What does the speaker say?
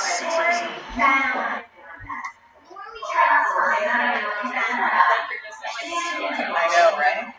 I know, right?